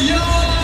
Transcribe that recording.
Yes!